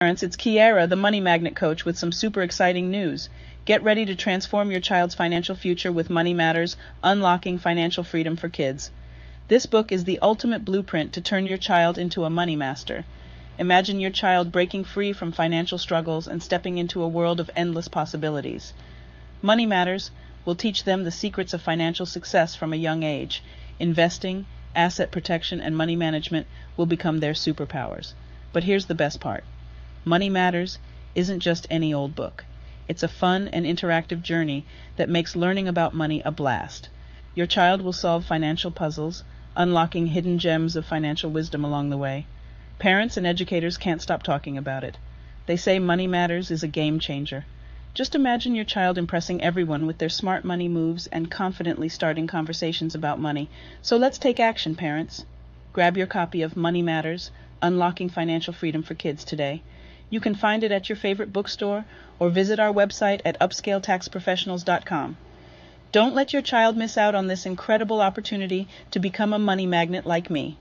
Parents, it's Ke'aira, the Money Magnet Coach, with some super exciting news. Get ready to transform your child's financial future with Money Matters Unlocking Financial Freedom for Kids. This book is the ultimate blueprint to turn your child into a money master. Imagine your child breaking free from financial struggles and stepping into a world of endless possibilities. Money Matters will teach them the secrets of financial success from a young age. Investing, asset protection, and money management will become their superpowers. But here's the best part Money Matters isn't just any old book. It's a fun and interactive journey that makes learning about money a blast. Your child will solve financial puzzles, unlocking hidden gems of financial wisdom along the way. Parents and educators can't stop talking about it. They say Money Matters is a game changer. Just imagine your child impressing everyone with their smart money moves and confidently starting conversations about money. So let's take action, parents. Grab your copy of Money Matters Unlocking Financial Freedom for Kids today. You can find it at your favorite bookstore or visit our website at upscaletaxprofessionals.com. Don't let your child miss out on this incredible opportunity to become a money magnet like me.